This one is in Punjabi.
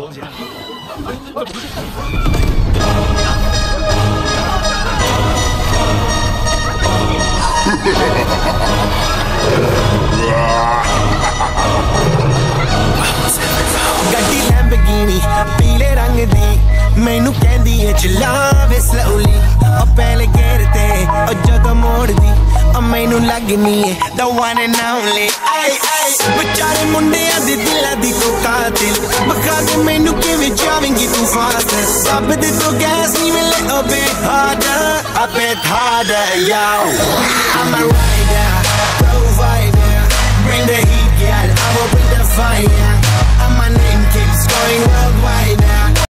走起。ਗੱਡੀ ਲੈਂਬਗੀਨੀ ਪੀਲੇ ਰੰਗ ਦੀ। ਮੈਨੂੰ ਕਹਿੰਦੀ ਏ ਚਲਾਵੇ ਸਲੋਲੀ ਉਹ ਪਹਿਲੇ ਗੇਰ ਤੇ, ਉਹ ਜਦੋਂ ਮੋੜਦੀ, ਉਹ ਮੈਨੂੰ ਲੱਗਨੀ ਏ, the one and only ਆਈ ਆਈ ਵਿਚਾਰੇ ਮੁੰਡਿਆਂ ਦੇ ਦੀ ਬਖਾ ਦੇ ਮੈਨੂੰ ਕਿਵੇਂ ਚਾਵੇਂਗੀ ਤੂੰ ਫਾਸਟ ਸਭ ਦੇ ਤੋਂ ਗੈਸ ਨਹੀਂ ਮਿਲੇ ਉਹ ਬੇ harder a bit harder yo I'm a rider provider bring the heat girl I will bring